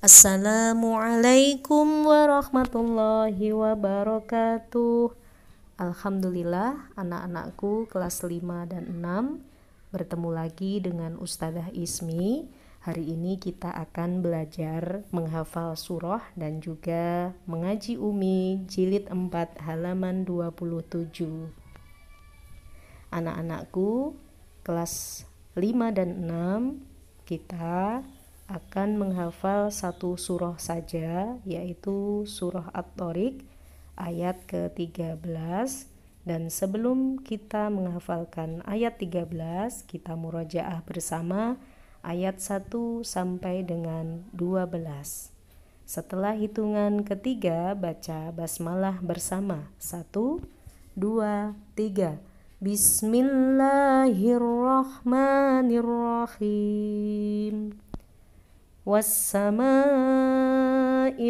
Assalamualaikum warahmatullahi wabarakatuh. Alhamdulillah anak-anakku kelas 5 dan 6 Bertemu lagi dengan Ustazah Ismi. Hari ini kita akan belajar menghafal surah dan juga mengaji Umi jilid 4 halaman 27 Anak-anakku kelas 5 dan 6 kita akan menghafal satu surah saja yaitu surah At-Tariq ayat ke-13. Dan sebelum kita menghafalkan ayat 13 kita murojaah bersama ayat 1 sampai dengan 12 setelah hitungan ketiga baca basmalah bersama. 1 2 3 Bismillahirrahmanirrahim والسماء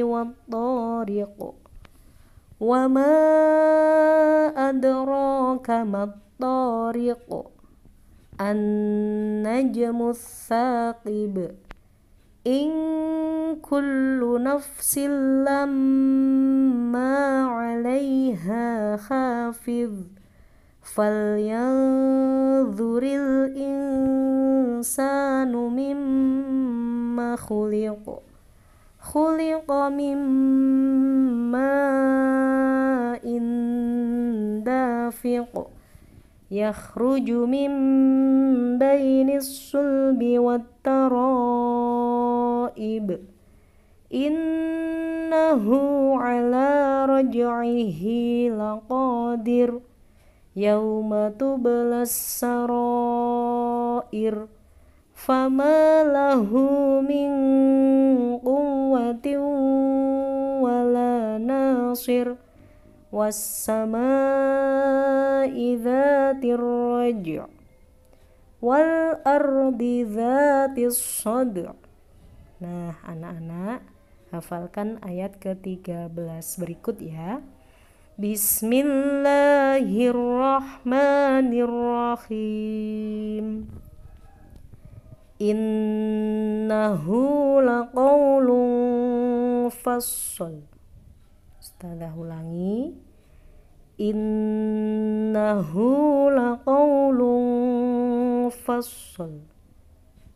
والطارق وما أدراك ما الطارق النجم الثاقب إن كل نفس لما عليها خافض فلينظر الإنسان مما خلق خلق من ماء دافق يخرج من بين الصلب والترائب إنه على رجعه لقادر يوم تبلى السرائر فما له من قوة ولا ناصر والسماء ذات الرجع والأرض ذات الصدع Nah, anak-anak, hafalkan ayat ke-13 berikut ya. Bismillahirrahmanirrahim Innahu laqawlun fassal Ustazah ulangi Innahu laqawlun fassal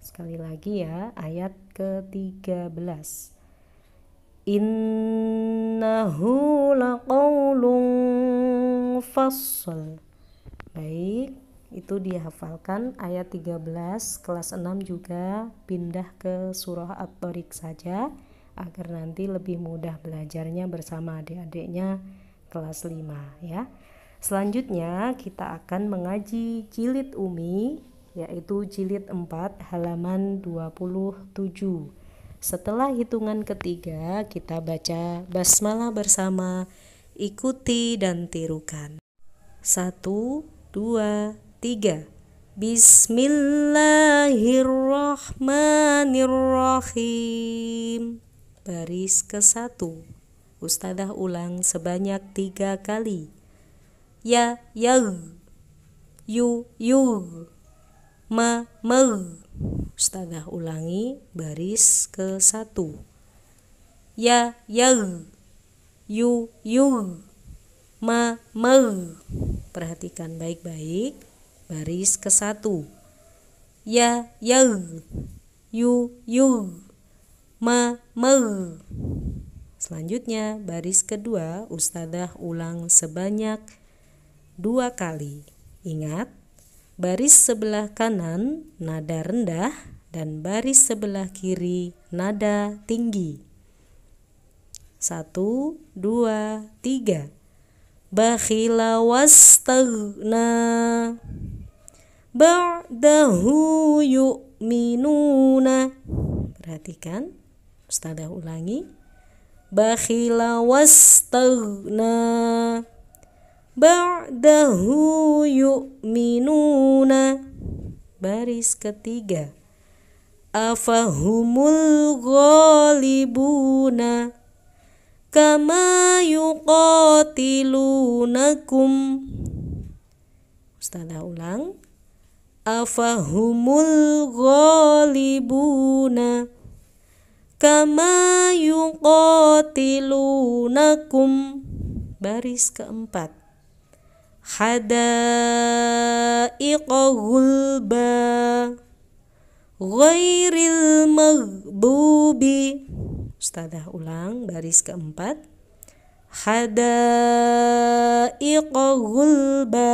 Sekali lagi ya ayat ke-13 Innahu laqawlun fassal Baik, itu dihafalkan ayat 13 kelas 6 juga pindah ke surah At-Tariq saja agar nanti lebih mudah belajarnya bersama adik-adiknya kelas 5 ya. Selanjutnya kita akan mengaji jilid Umi yaitu jilid 4 halaman 27. Setelah hitungan ketiga, kita baca basmalah bersama, ikuti dan tirukan. Satu, dua, tiga. Bismillahirrahmanirrahim. Baris ke satu. Ustadzah ulang sebanyak tiga kali. Ya, ya, yu, yu, ma, ma. Ustazah ulangi baris ke satu. Ya, ya, yu, yu, ma, ma. Perhatikan baik-baik baris ke satu. Ya, ya, yu, yu, ma, ma. Selanjutnya baris kedua Ustazah ulang sebanyak dua kali. Ingat Baris sebelah kanan nada rendah dan baris sebelah kiri nada tinggi. Satu, dua, tiga. Bakhila wastagna Ba'dahu yu'minuna. Perhatikan Ustazah ulangi. Bakhila wastagna. Ba'dahu yu'minuna. Baris ketiga. Afahumul ghalibuna. Kama yuqatilunakum. Ustazah ulang afahumul ghalibuna kama yuqatilunakum baris keempat. Hadaiqa gulba ghairil maghdubi. Ustazah ulang baris keempat. Hadaiqa gulba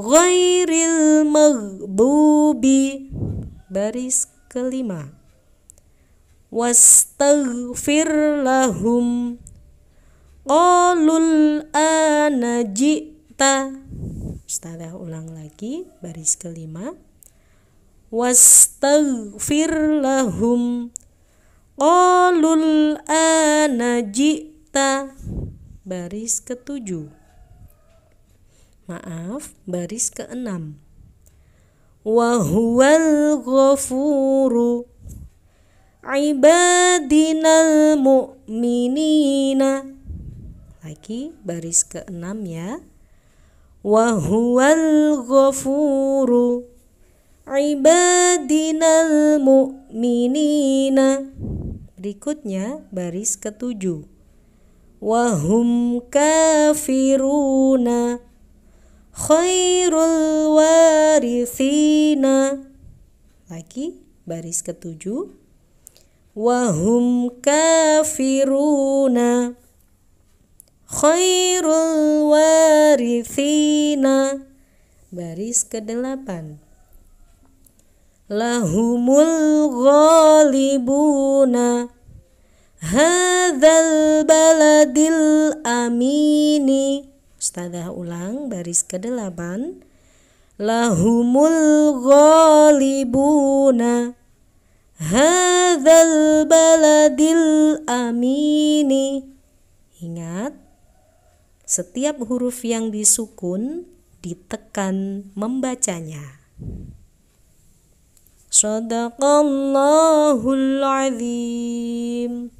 ghairil maghdubi. Baris kelima. Wastaghfir lahum. Qalul ana ji'ta. Ustazah ulang lagi. Baris kelima. Wastaghfir lahum. Qalul ana ji'ta. Baris ketujuh maaf baris keenam. Wa huwal ghafuru ibadinal mu'minina. Lagi baris keenam ya. Wa huwal ghafuru ibadinal mu'minina. Berikutnya baris ketujuh. Wahum kafiruna khairul warithina lagi baris ketujuh. Wahum kafiruna. Khairul warithina baris kedelapan. Lahumul ghalibuna. Hadzal baladil amini Ustazah ulang baris ke-8 lahumul ghalibuna hadzal baladil amini. Ingat setiap huruf yang disukun ditekan membacanya. Sadaqallahul azim